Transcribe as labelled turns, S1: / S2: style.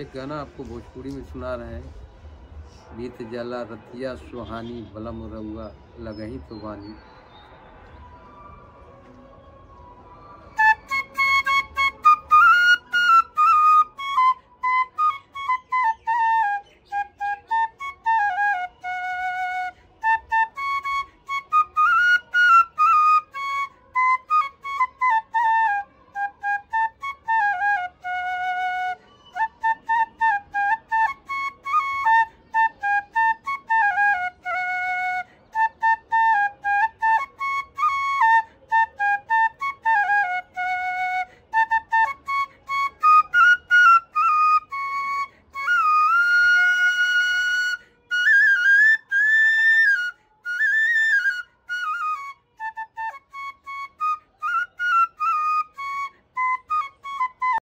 S1: एक गाना आपको भोजपुरी में सुना रहे हैं। बीत जला रतिया, सुहानी, बलम रउआ, लगही तो बानी